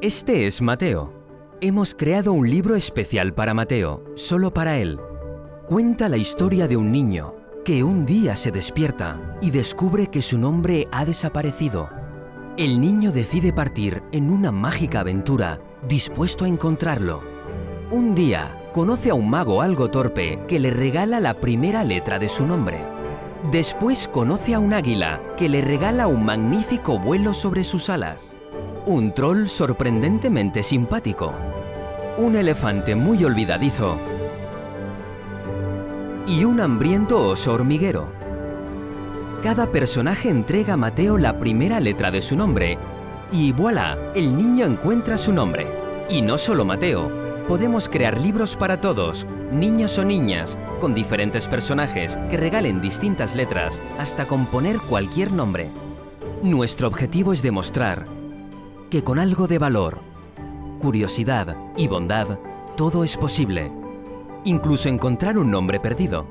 Este es Mateo. Hemos creado un libro especial para Mateo, solo para él. Cuenta la historia de un niño que un día se despierta y descubre que su nombre ha desaparecido. El niño decide partir en una mágica aventura, dispuesto a encontrarlo. Un día, conoce a un mago algo torpe que le regala la primera letra de su nombre. Después conoce a un águila que le regala un magnífico vuelo sobre sus alas. Un troll sorprendentemente simpático. Un elefante muy olvidadizo. Y un hambriento oso hormiguero. Cada personaje entrega a Mateo la primera letra de su nombre y voilà, el niño encuentra su nombre. Y no solo Mateo, podemos crear libros para todos, niños o niñas, con diferentes personajes que regalen distintas letras hasta componer cualquier nombre. Nuestro objetivo es demostrar que con algo de valor, curiosidad y bondad, todo es posible. Incluso encontrar un nombre perdido.